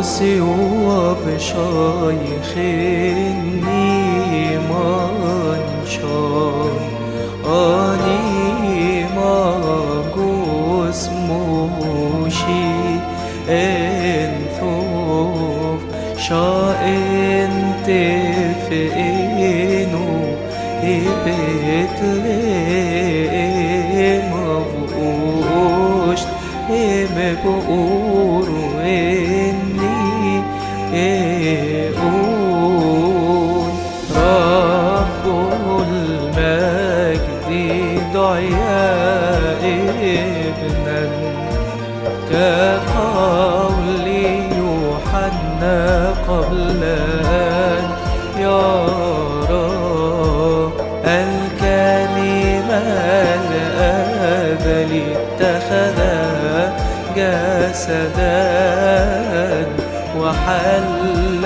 واسع وبشايخ ایمان شان آنی ما گوز موشی انتوف شا انتف اینو بیت موشت ایم بورو این e'un رب المجد دعيا ابنا كقول يوحنا قبل أن يرى الكلمة الأزلي اتخذ جسدا. وحل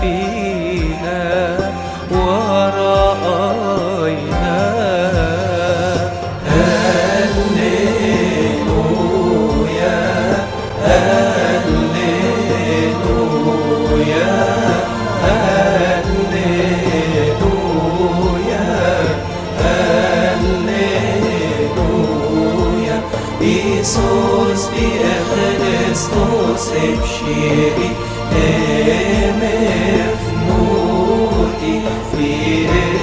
فينا Iisus, Birehle des Tos Ebshiri, Emef Muti, Fire